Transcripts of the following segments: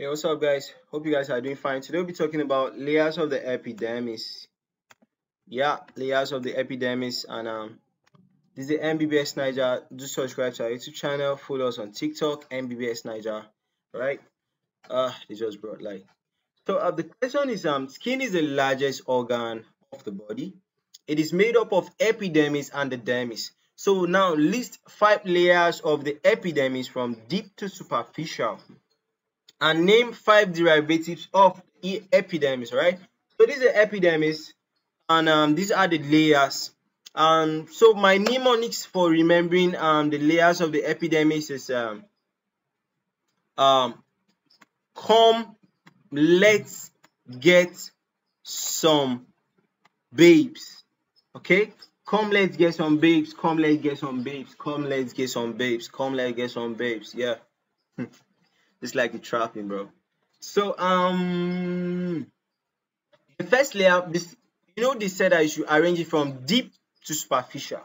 Hey, what's up, guys? Hope you guys are doing fine. Today we'll be talking about layers of the epidermis. Yeah, layers of the epidermis, and um, this is the MBBS Naija. Do subscribe to our YouTube channel. Follow us on TikTok, MBBS Naija. Right? Uh, they just brought light So uh, the question is, um, skin is the largest organ of the body. It is made up of epidermis and the dermis. So now list five layers of the epidermis from deep to superficial and name five derivatives of e epidermis, right? So this is the epidermis, and um, these are the layers. Um, so my mnemonics for remembering um, the layers of the epidermis is um, um, come, let's get some babes. Okay, come, let's get some babes. Come, let's get some babes. Come, let's get some babes. Come, let's get some babes. Yeah. It's like a trapping, bro. So um the first layer, this you know they said that you should arrange it from deep to superficial.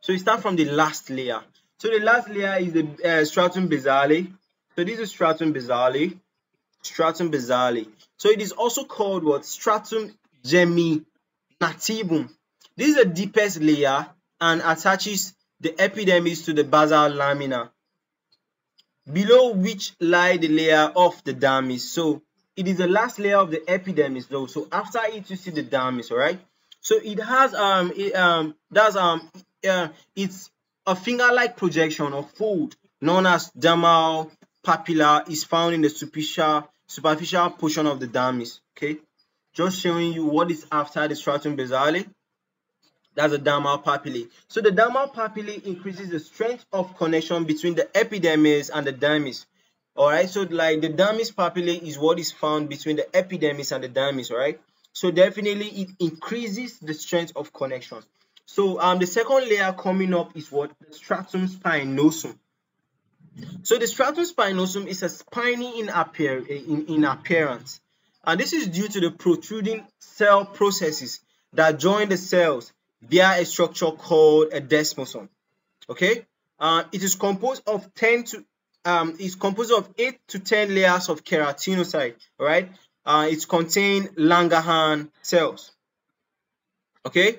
So you start from the last layer. So the last layer is the uh, stratum basale. So this is stratum basale. Stratum basale. So it is also called what? Stratum germinativum. This is the deepest layer and attaches the epidermis to the basal lamina below which lie the layer of the dermis. So it is the last layer of the epidermis though. So after it you see the dermis, all right? So it has um it, um does um uh, it's a finger-like projection or fold known as dermal papilla is found in the superficial superficial portion of the dermis. Okay, just showing you what is after the stratum basale that's the dermal papillae. So the dermal papillae increases the strength of connection between the epidermis and the dermis. Alright, so like the dermis papillae is what is found between the epidermis and the dermis, alright? So definitely it increases the strength of connection. So um the second layer coming up is what? The stratum spinosum. So the stratum spinosum is a spiny in, appear in, in appearance. And this is due to the protruding cell processes that join the cells via a structure called a desmosome. Okay, uh, it is composed of 10 to um, it's composed of 8 to 10 layers of keratinocyte. All right, uh, it's contain Langerhans cells. Okay,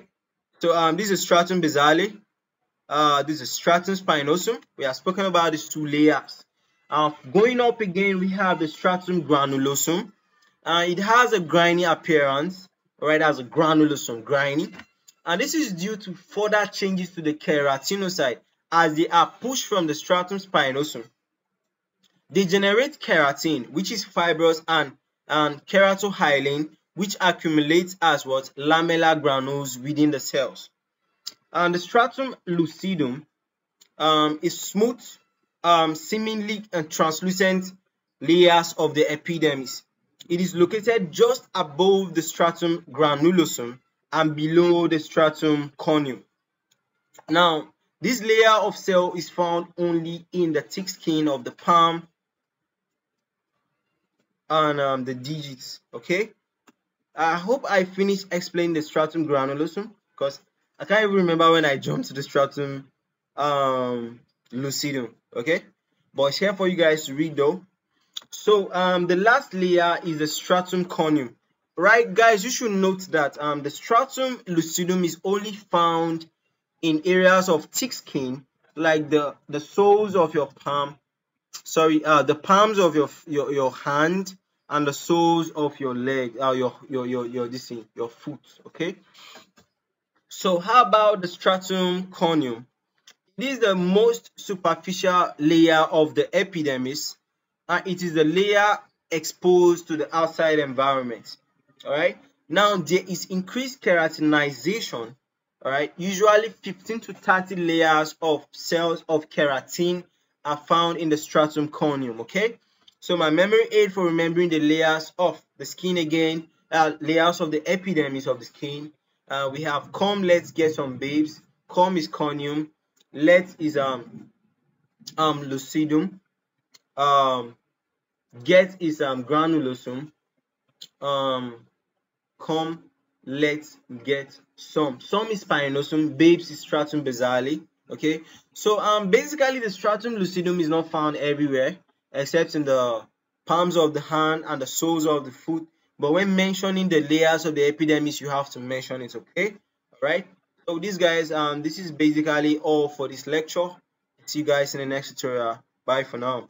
so um, this is stratum basale. Uh, this is stratum spinosum. We have spoken about these two layers. Uh, going up again, we have the stratum granulosum. Uh, it has a grimy appearance, right? As a granulosum, grimy and this is due to further changes to the keratinocyte as they are pushed from the stratum spinosum. They generate keratin, which is fibrous, and, and keratohyalin, which accumulates as what lamellar granules within the cells. And the stratum lucidum um, is smooth, um, seemingly uh, translucent layers of the epidermis. It is located just above the stratum granulosum and below the stratum corneum. Now, this layer of cell is found only in the thick skin of the palm and um, the digits, okay? I hope I finished explaining the stratum granulosum because I can't even remember when I jumped to the stratum um, lucidum, okay? But it's here for you guys to read though. So um, the last layer is the stratum corneum right guys you should note that um, the stratum lucidum is only found in areas of thick skin like the the soles of your palm sorry uh the palms of your your, your hand and the soles of your leg uh, your your your your this thing, your foot okay? So how about the stratum corneum? This is the most superficial layer of the epidermis and it is the layer exposed to the outside environment all right? Now there is increased keratinization all right? Usually 15 to 30 layers of cells of keratin are found in the stratum corneum okay? So my memory aid for remembering the layers of the skin again uh, layers of the epidermis of the skin uh, we have come let's get some babes. Come is corneum. Let is um um lucidum. Um get is um granulosum. Um come let's get some some is spinosum babes is stratum basale okay so um basically the stratum lucidum is not found everywhere except in the palms of the hand and the soles of the foot. But when mentioning the layers of the epidermis, you have to mention it, okay? All right. So these guys, um, this is basically all for this lecture. See you guys in the next tutorial. Bye for now.